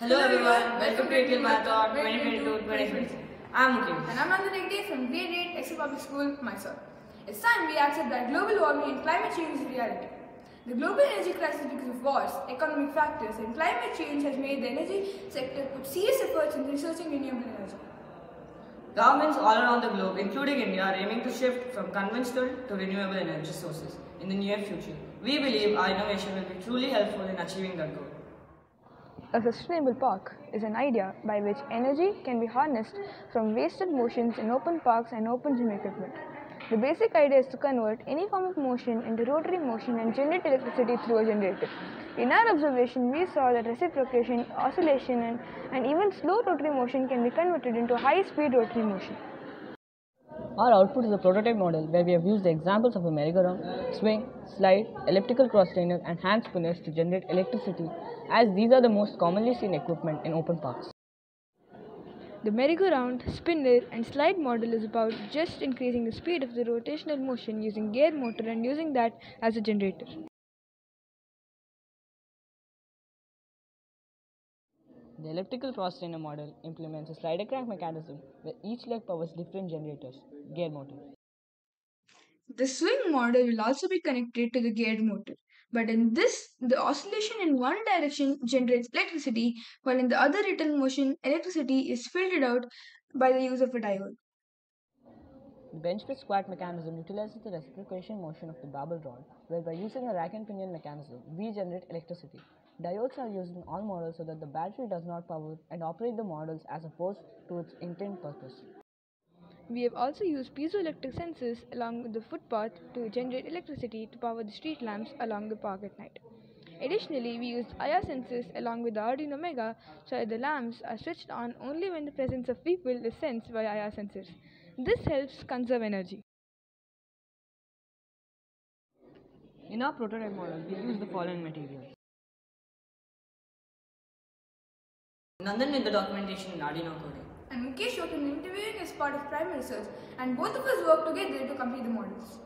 Hello everyone, welcome to Marathon 2022-2023. I'm Mukesh. And I'm Nandan Hegde from grade 8 Excel Public School, Mysore. It's time we accept that global warming and climate change is a reality. The global energy crisis because of wars, economic factors, and climate change has made the energy sector put serious efforts in researching renewable energy. Governments all around the globe, including India, are aiming to shift from conventional to renewable energy sources in the near future. We believe our innovation will be truly helpful in achieving that goal. A sustainable park is an idea by which energy can be harnessed from wasted motions in open parks and open gym equipment. The basic idea is to convert any form of motion into rotary motion and generate electricity through a generator. In our observation, we saw that reciprocation, oscillation, and, and even slow rotary motion can be converted into high speed rotary motion. Our output is a prototype model where we have used the examples of a merry-go-round, swing, slide, elliptical cross trainer, and hand spinners to generate electricity, as these are the most commonly seen equipment in open parks. The merry-go-round, spinner, and slide model is about just increasing the speed of the rotational motion using gear motor and using that as a generator. The elliptical cross trainer model implements a slider crank mechanism where each leg powers different generators, gear motor. The swing model will also be connected to the geared motor. But in this, the oscillation in one direction generates electricity, while in the other return motion, electricity is filtered out by the use of a diode. The bench press squat mechanism utilizes the reciprocation motion of the barbell rod, where by using a rack and pinion mechanism, we generate electricity. Diodes are used in all models so that the battery does not power and operate the models as opposed to its intended purpose. We have also used piezoelectric sensors along the footpath to generate electricity to power the street lamps along the park at night. Additionally, we used IR sensors along with the Arduino Mega so that the lamps are switched on only when the presence of people is sensed by IR sensors. This helps conserve energy. In our prototype model, we use the following materials. Nandan did the documentation in Arduino coding. And Mukesh worked in interviewing as part of primary research, and both of us worked together to complete the models.